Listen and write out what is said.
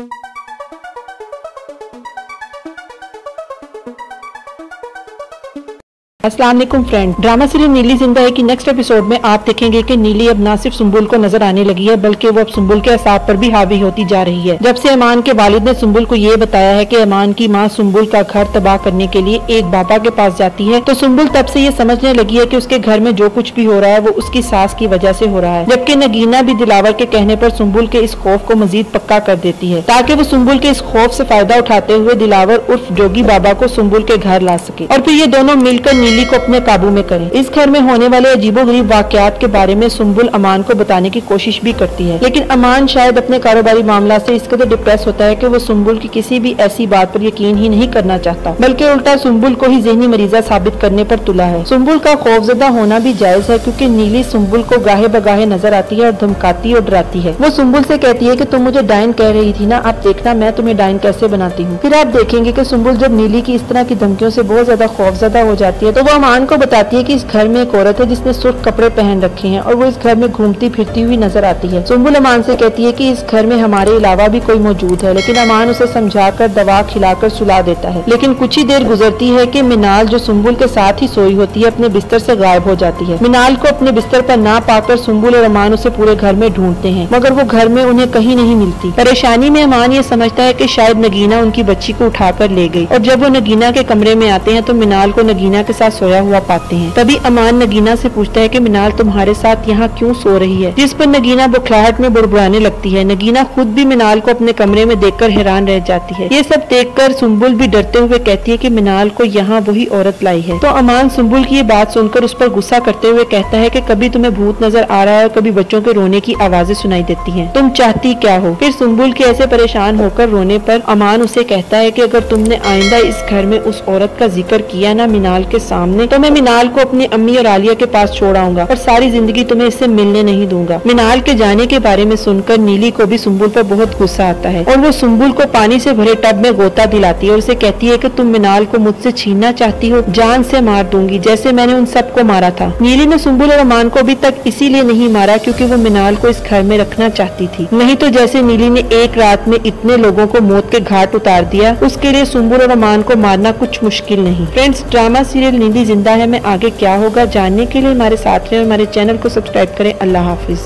you. Aslam friend. Drama serial नीली ज़िंदा है कि नेक्स्ट एपिसोड में आप देखेंगे कि नीली अब ना सिर्फ़ सुम्बुल को नज़र आने लगी है, बल्कि वो अब सुम्बुल के असाब पर भी हावी होती जा रही है। जब से अमान के वालिद ने सुम्बुल को ये बताया है कि अमान की माँ सुम्बुल का घर तबाह करने के लिए एक बाबा के पास जाती है तो सुम्बुल तब से ये समझने लगी है की उसके घर में जो कुछ भी हो रहा है, वो उसकी सास की वजह से हो रहा है। जबकि नगीना भी दिलावर के कहने पर सुम्बुल के इस खौफ को मजीद पक्का कर देती है, ताकि वो सुम्बुल के इस खौफ से फ़ायदा उठाते हुए दिलावर उर्फ़ जोगी बाबा को सुम्बुल के घर ला सके। और फिर ये दोनों मिलकर नीली को अपने काबू में करें। इस घर में होने वाले अजीबो गरीब वाकयात के बारे में सुम्बुल अमान को बताने की कोशिश भी करती है। लेकिन अमान शायद अपने कारोबारी मामला से इस कदर डिप्रेस होता है कि वो सुम्बुल की किसी भी ऐसी बात पर यकीन ही नहीं करना चाहता, बल्कि उल्टा सुम्बुल को ही जहनी मरीजा साबित करने पर तुला है। सुम्बुल का खौफजदा होना भी जायज़ है, क्योंकि नीली सुम्बुल को गाहे बगाहे नज़र आती है और धमकाती और डराती है। वो सुम्बुल से कहती है कि तुम मुझे डाइन कह रही थी ना, आप देखना मैं तुम्हें डाइन कैसे बनाती हूँ। फिर आप देखेंगे कि सुम्बुल जब नीली की इस तरह की धमकियों से बहुत ज़्यादा खौफजदा हो जाती है तो वो अमान को बताती है कि इस घर में एक औरत है जिसने सुर्ख कपड़े पहन रखे हैं और वो इस घर में घूमती फिरती हुई नज़र आती है। सुम्बुल अमान से कहती है कि इस घर में हमारे अलावा भी कोई मौजूद है, लेकिन अमान उसे समझाकर दवा खिलाकर सुला देता है। लेकिन कुछ ही देर गुजरती है की मिनाल जो सुम्बुल के साथ ही सोई होती है, अपने बिस्तर से गायब हो जाती है। मिनाल को अपने बिस्तर पर ना पाकर सुम्बुल और अमान उसे पूरे घर में ढूंढते हैं, मगर वो घर में उन्हें कहीं नहीं मिलती। परेशानी में अमान ये समझता है की शायद नगीना उनकी बच्ची को उठाकर ले गई। और जब वो नगीना के कमरे में आते हैं तो मिनाल को नगीना के साथ सोया हुआ पाते हैं? तभी अमान नगीना से पूछता है कि मिनाल तुम्हारे साथ यहाँ क्यों सो रही है? जिस पर नगीना बुखलाहट में बुड़बुड़ाने लगती है। नगीना खुद भी मिनाल को अपने कमरे में देखकर हैरान रह जाती है। ये सब देखकर सुम्बुल भी डरते हुए कहती है कि मिनाल को यहाँ वही औरत लाई है। तो अमान सुम्बुल की ये बात सुनकर उस पर गुस्सा करते हुए कहता है कि कभी तुम्हें भूत नज़र आ रहा है और कभी बच्चों के रोने की आवाज़ें सुनाई देती हैं। तुम चाहती क्या हो? फिर सुम्बुल के ऐसे परेशान होकर रोने पर अमान उसे कहता है कि अगर तुमने आइंदा इस घर में उस औरत का ज़िक्र किया ना मिनाल के सामने तो मैं मिनाल को अपनी अम्मी और आलिया के पास छोड़ आऊँगा और सारी ज़िंदगी तुम्हें इससे मिलने नहीं दूँगा। मिनाल के जाने के बारे में सुनकर नीली को भी सुम्बुल पर बहुत गुस्सा आता है और वो सुम्बुल को पानी से भरे टब में गोता दिलाती है और उसे कहती है कि तुम मिनाल को मुझसे छीनना चाहती हो, जान से मार दूँगी, जैसे मैंने उन सबको मारा था। नीली ने सुम्बुल और अमान को अभी तक इसीलिए नहीं मारा क्योंकि वो मिनाल को इस घर में रखना चाहती थी। नहीं तो जैसे नीली ने एक रात में इतने लोगों को मौत के घाट उतार दिया, उसके लिए सुम्बुल और अमान को मारना कुछ मुश्किल नहीं। फ्रेंड्स, ड्रामा सीरियल नीली ज़िंदा है, मैं आगे क्या होगा, जानने के लिए हमारे साथ रहें हमारे चैनल को सब्सक्राइब करें। अल्लाह हाफिज।